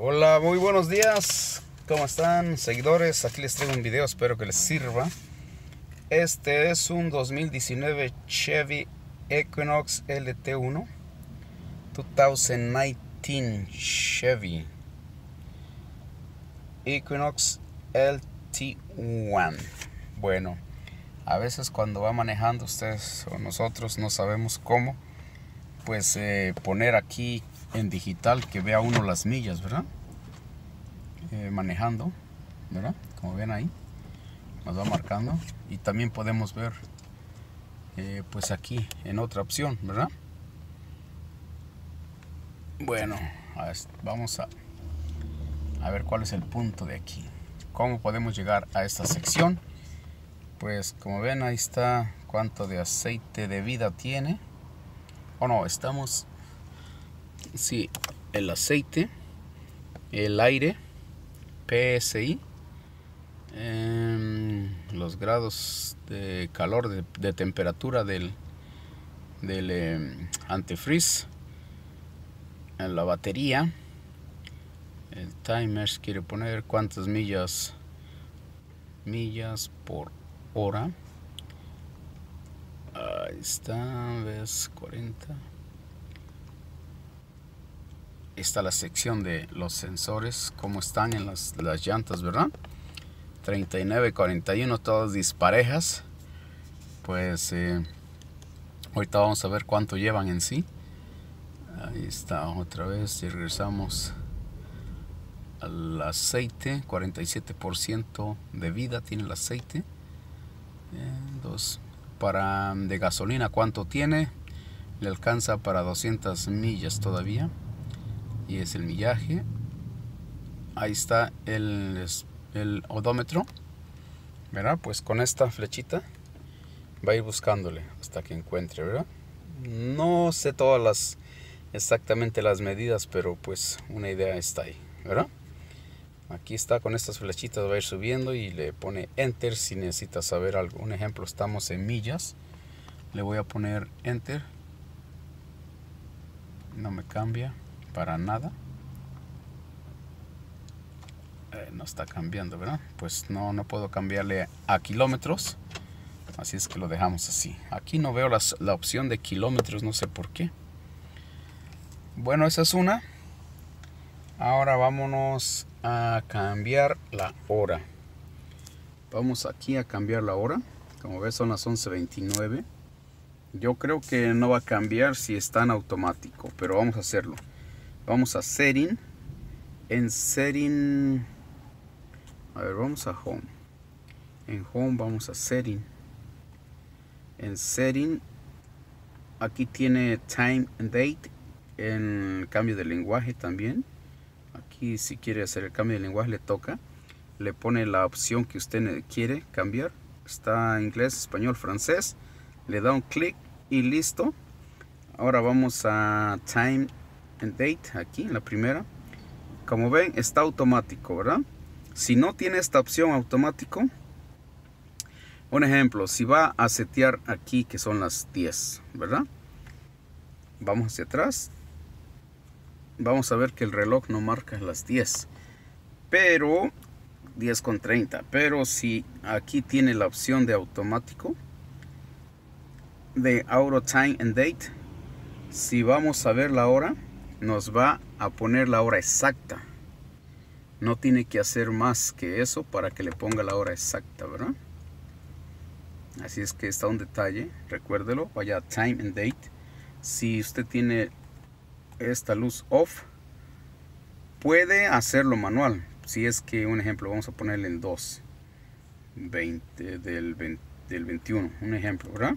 Hola, muy buenos días. ¿Cómo están, seguidores? Aquí les traigo un video, espero que les sirva. Este es un 2019 Chevy Equinox LT1 2019 Chevy Equinox LT1 Bueno, a veces cuando va manejando ustedes o nosotros no sabemos cómo pues eh, poner aquí en digital que vea uno las millas, ¿verdad? Eh, manejando, ¿verdad? Como ven ahí, nos va marcando y también podemos ver eh, pues aquí en otra opción, ¿verdad? Bueno, vamos a, a ver cuál es el punto de aquí. ¿Cómo podemos llegar a esta sección? Pues como ven ahí está cuánto de aceite de vida tiene. O no, estamos Sí, el aceite, el aire, PSI, em, los grados de calor, de, temperatura del, del eh, antifreeze, en la batería, el timer quiere poner cuántas millas, millas por hora. Ahí está, ves 40 está la sección de los sensores, cómo están en las, llantas, ¿verdad? 39, 41, todas disparejas. Pues eh, ahorita vamos a ver cuánto llevan en sí. Ahí está otra vez y regresamos al aceite. 47% de vida tiene el aceite. Dos. Para de gasolina, ¿cuánto tiene? Le alcanza para 200 millas todavía y es el millaje ahí está el, el odómetro ¿verdad? pues con esta flechita va a ir buscándole hasta que encuentre ¿verdad? no sé todas las exactamente las medidas pero pues una idea está ahí ¿verdad? aquí está con estas flechitas va a ir subiendo y le pone enter si necesita saber algo un ejemplo estamos en millas le voy a poner enter no me cambia para nada. Eh, no está cambiando verdad pues no no puedo cambiarle a kilómetros. Así es que lo dejamos así. Aquí no veo la opción de kilómetros no sé por qué. Bueno esa es una. Ahora vámonos a cambiar la hora. Vamos aquí a cambiar la hora. Como ves son las 11.29 yo creo que no va a cambiar si está en automático pero vamos a hacerlo vamos a setting. En setting a ver vamos a home. En home vamos a setting. En setting aquí tiene time and date en cambio de lenguaje también. Aquí si quiere hacer el cambio de lenguaje le toca. Le pone la opción que usted quiere cambiar. Está inglés español francés. Le da un clic y listo. Ahora vamos a time date aquí en la primera. Como ven está automático verdad si no tiene esta opción automático un ejemplo si va a setear aquí que son las 10 verdad vamos hacia atrás. Vamos a ver que el reloj no marca las 10 pero 10 con 30 pero si aquí tiene la opción de automático de auto time and date si vamos a ver la hora nos va a poner la hora exacta. No tiene que hacer más que eso para que le ponga la hora exacta, ¿verdad? Así es que está un detalle, recuérdelo, vaya a time and date. Si usted tiene esta luz off, puede hacerlo manual. Si es que, un ejemplo, vamos a ponerle en 2, 20 del, del 21, un ejemplo, ¿verdad?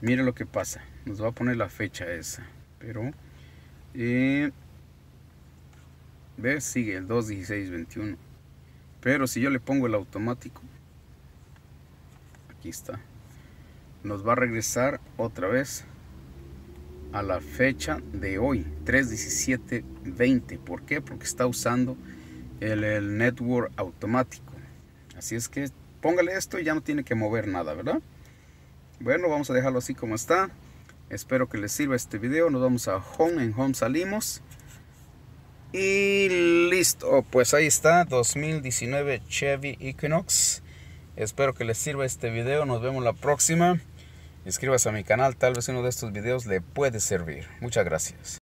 Mire lo que pasa, nos va a poner la fecha esa, pero y ¿Ves? Sigue el 2, 16, 21. Pero si yo le pongo el automático, aquí está, nos va a regresar otra vez a la fecha de hoy, 3, 17, 20. ¿Por qué? Porque está usando el, el network automático. Así es que póngale esto y ya no tiene que mover nada, ¿verdad? Bueno, vamos a dejarlo así como está. Espero que les sirva este video. Nos vamos a Home. En Home salimos. Y Listo, pues ahí está, 2019 Chevy Equinox. Espero que les sirva este video, nos vemos la próxima. Inscríbase a mi canal, tal vez uno de estos videos le puede servir. Muchas gracias.